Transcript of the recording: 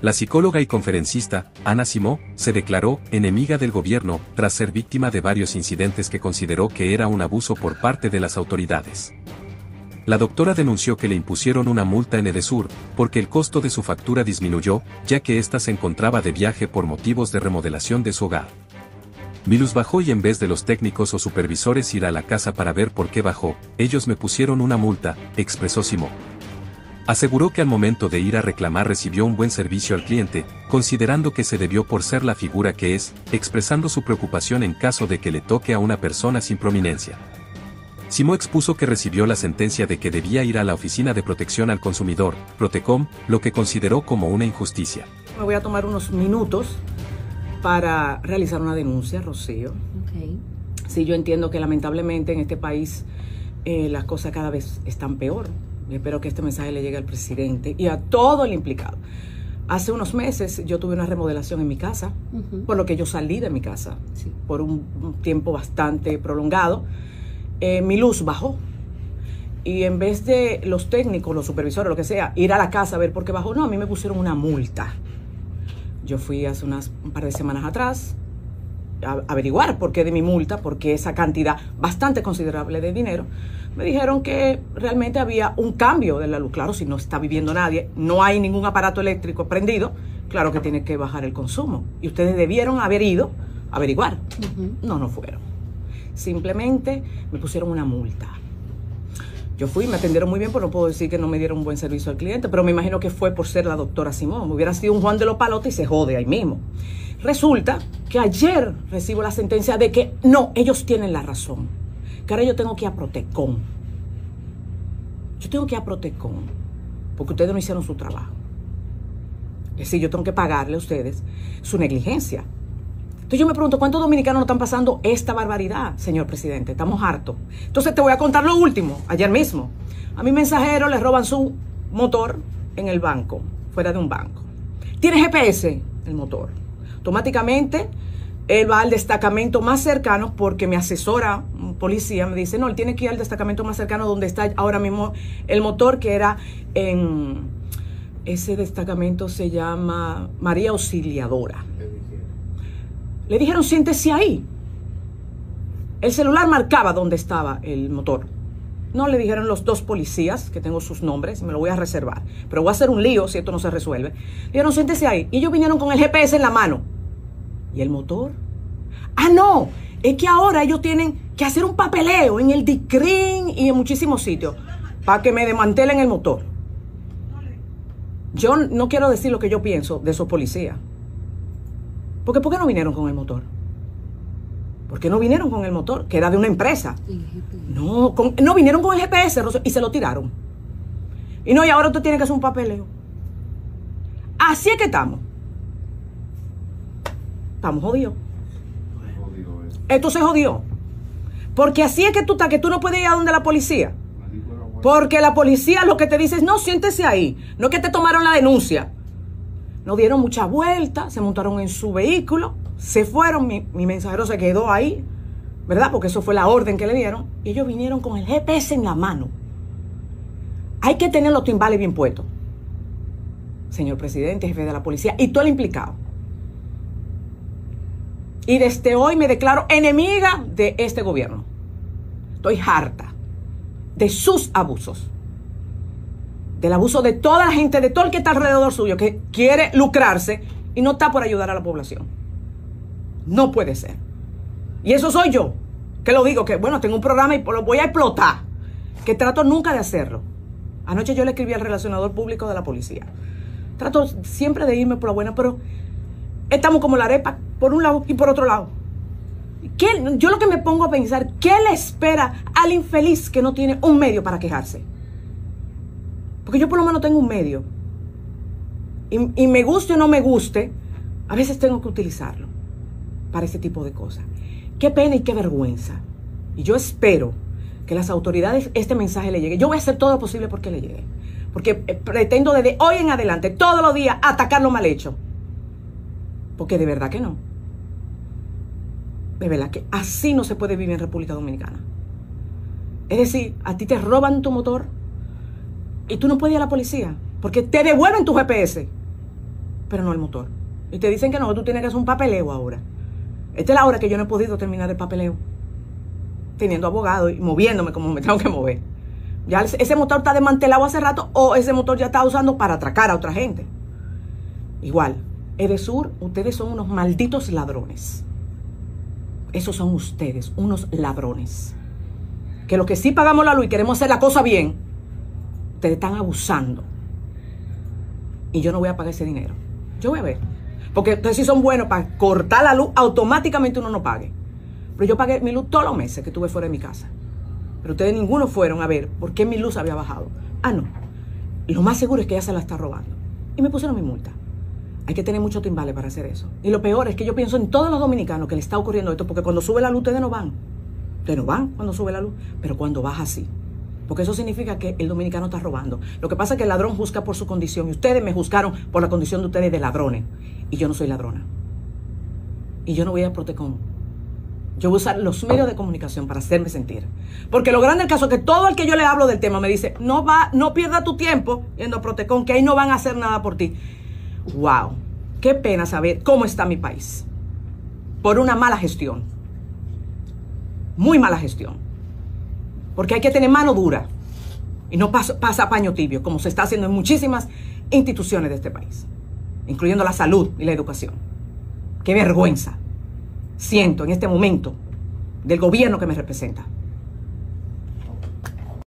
La psicóloga y conferencista, Ana Simó, se declaró enemiga del gobierno tras ser víctima de varios incidentes que consideró que era un abuso por parte de las autoridades. La doctora denunció que le impusieron una multa en Edesur, porque el costo de su factura disminuyó, ya que ésta se encontraba de viaje por motivos de remodelación de su hogar. Milus bajó y en vez de los técnicos o supervisores ir a la casa para ver por qué bajó, ellos me pusieron una multa, expresó Simó. Aseguró que al momento de ir a reclamar recibió un buen servicio al cliente, considerando que se debió por ser la figura que es, expresando su preocupación en caso de que le toque a una persona sin prominencia. Simó expuso que recibió la sentencia de que debía ir a la Oficina de Protección al Consumidor, Protecom, lo que consideró como una injusticia. Me voy a tomar unos minutos para realizar una denuncia, Rocío. Okay. Sí, yo entiendo que lamentablemente en este país eh, las cosas cada vez están peor espero que este mensaje le llegue al presidente y a todo el implicado. Hace unos meses yo tuve una remodelación en mi casa, por lo que yo salí de mi casa por un tiempo bastante prolongado. Eh, mi luz bajó. Y en vez de los técnicos, los supervisores, lo que sea, ir a la casa a ver por qué bajó, no, a mí me pusieron una multa. Yo fui hace unas un par de semanas atrás a averiguar por qué de mi multa, porque esa cantidad bastante considerable de dinero me dijeron que realmente había un cambio de la luz. Claro, si no está viviendo nadie, no hay ningún aparato eléctrico prendido, claro que tiene que bajar el consumo. Y ustedes debieron haber ido a averiguar. No, no fueron. Simplemente me pusieron una multa. Yo fui, me atendieron muy bien, pero no puedo decir que no me dieron un buen servicio al cliente, pero me imagino que fue por ser la doctora Simón. Me hubiera sido un Juan de los Palotes y se jode ahí mismo. Resulta que ayer recibo la sentencia de que no, ellos tienen la razón que ahora yo tengo que ir a Protecon. Yo tengo que ir a Protecon porque ustedes no hicieron su trabajo. Es decir, yo tengo que pagarle a ustedes su negligencia. Entonces yo me pregunto, ¿cuántos dominicanos no están pasando esta barbaridad, señor presidente? Estamos hartos. Entonces te voy a contar lo último, ayer mismo. A mi mensajero le roban su motor en el banco, fuera de un banco. Tiene GPS el motor. Automáticamente él va al destacamento más cercano porque me asesora un policía, me dice, no, él tiene que ir al destacamento más cercano donde está ahora mismo el motor, que era en... Ese destacamento se llama María Auxiliadora. Le dijeron, siéntese ahí. El celular marcaba dónde estaba el motor. No le dijeron los dos policías, que tengo sus nombres, me lo voy a reservar. Pero voy a hacer un lío si esto no se resuelve. Le dijeron, siéntese ahí. Y ellos vinieron con el GPS en la mano. ¿Y el motor? Ah, no, es que ahora ellos tienen que hacer un papeleo en el DICRIN y en muchísimos sitios para que me desmantelen el motor. Yo no quiero decir lo que yo pienso de esos policías. Porque ¿por qué no vinieron con el motor? ¿Por qué no vinieron con el motor? Que era de una empresa. No, no vinieron con el GPS y se lo tiraron. Y no, y ahora tú tienes que hacer un papeleo. Así es que estamos estamos jodidos. Esto se jodió. Porque así es que tú estás, que tú no puedes ir a donde la policía. Porque la policía lo que te dice es, no, siéntese ahí. No es que te tomaron la denuncia. No dieron mucha vuelta, se montaron en su vehículo, se fueron, mi, mi, mensajero se quedó ahí, ¿verdad? Porque eso fue la orden que le dieron. Y ellos vinieron con el GPS en la mano. Hay que tener los timbales bien puestos. Señor presidente, jefe de la policía, y todo el implicado. Y desde hoy me declaro enemiga de este gobierno. Estoy harta de sus abusos. Del abuso de toda la gente, de todo el que está alrededor suyo, que quiere lucrarse y no está por ayudar a la población. No puede ser. Y eso soy yo, que lo digo, que bueno, tengo un programa y lo voy a explotar, que trato nunca de hacerlo. Anoche yo le escribí al relacionador público de la policía. Trato siempre de irme por la buena, pero estamos como la arepa, por un lado y por otro lado. yo lo que me pongo a pensar, ¿qué le espera al infeliz que no tiene un medio para quejarse? Porque yo por lo menos tengo un medio. Y, y me guste o no me guste, a veces tengo que utilizarlo para ese tipo de cosas. Qué pena y qué vergüenza. Y yo espero que las autoridades este mensaje le llegue. Yo voy a hacer todo lo posible porque le llegue. Porque eh, pretendo desde hoy en adelante, todos los días, atacar lo mal hecho. Porque de verdad que no. De verdad que así no se puede vivir en República Dominicana. Es decir, a ti te roban tu motor y tú no puedes ir a la policía porque te devuelven tu GPS. pero no el motor. Y te dicen que no, tú tienes que hacer un papeleo ahora. Esta es la hora que yo no he podido terminar el papeleo. Teniendo abogado y moviéndome como me tengo que mover. Ya ese motor está desmantelado hace rato o ese motor ya está usando para atracar a otra gente. Igual, Edesur, ustedes son unos malditos ladrones. Esos son ustedes, unos ladrones. Que los que sí pagamos la luz y queremos hacer la cosa bien, ustedes están abusando. Y yo no voy a pagar ese dinero. Yo voy a ver. Porque ustedes sí son buenos para cortar la luz, automáticamente uno no pague. Pero yo pagué mi luz todos los meses que estuve fuera de mi casa. Pero ustedes ninguno fueron a ver por qué mi luz había bajado. Ah, no. Lo más seguro es que ella se la está robando. Y me pusieron mi multa. Hay que tener mucho timbales para hacer eso. Y lo peor es que yo pienso en todos los dominicanos que le está ocurriendo esto, porque cuando sube la luz ustedes no van. Ustedes no van cuando sube la luz, pero cuando baja sí. Porque eso significa que el dominicano está robando. Lo que pasa es que el ladrón juzga por su condición y ustedes me juzgaron por la condición de ustedes de ladrones. Y yo no soy ladrona. Y yo no voy a Protecon. Yo voy a usar los medios de comunicación para hacerme sentir. Porque lo grande del caso es que todo el que yo le hablo del tema me dice, no va, no pierda tu tiempo yendo a Protecon, que ahí no van a hacer nada por ti wow, qué pena saber cómo está mi país. Por una mala gestión. Muy mala gestión. Porque hay que tener mano dura. Y no pasa, paño tibio, como se está haciendo en muchísimas instituciones de este país. Incluyendo la salud y la educación. Qué vergüenza siento en este momento del gobierno que me representa.